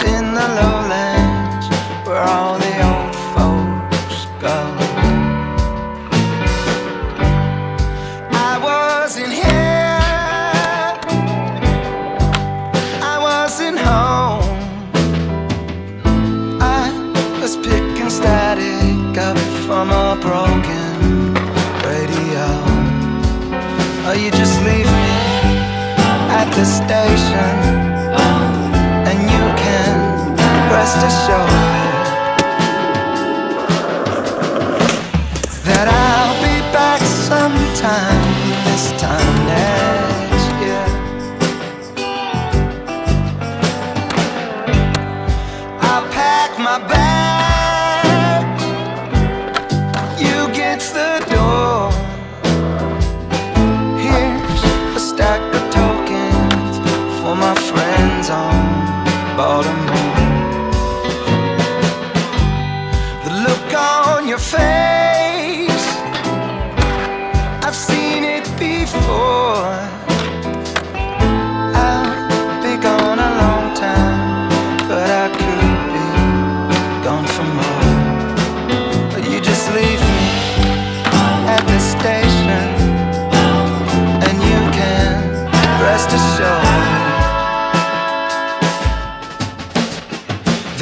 in the lowlands where all the old folks go. I wasn't here, I wasn't home. I was picking static up from abroad. Oh, you just leave me at the station, and you can rest assured that I'll be back sometime this time next year. I'll pack my bag, for my friends on Baltimore.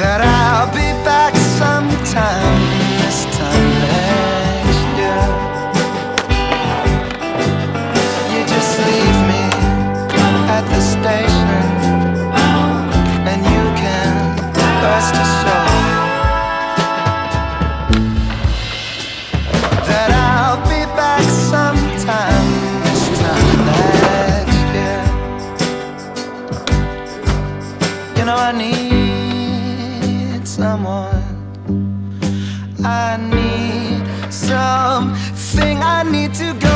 That I'll be back sometime this time next year. You just leave me at the station and you can rest assured that I'll be back sometime this time next year. You know I need someone. I need something. I need to go.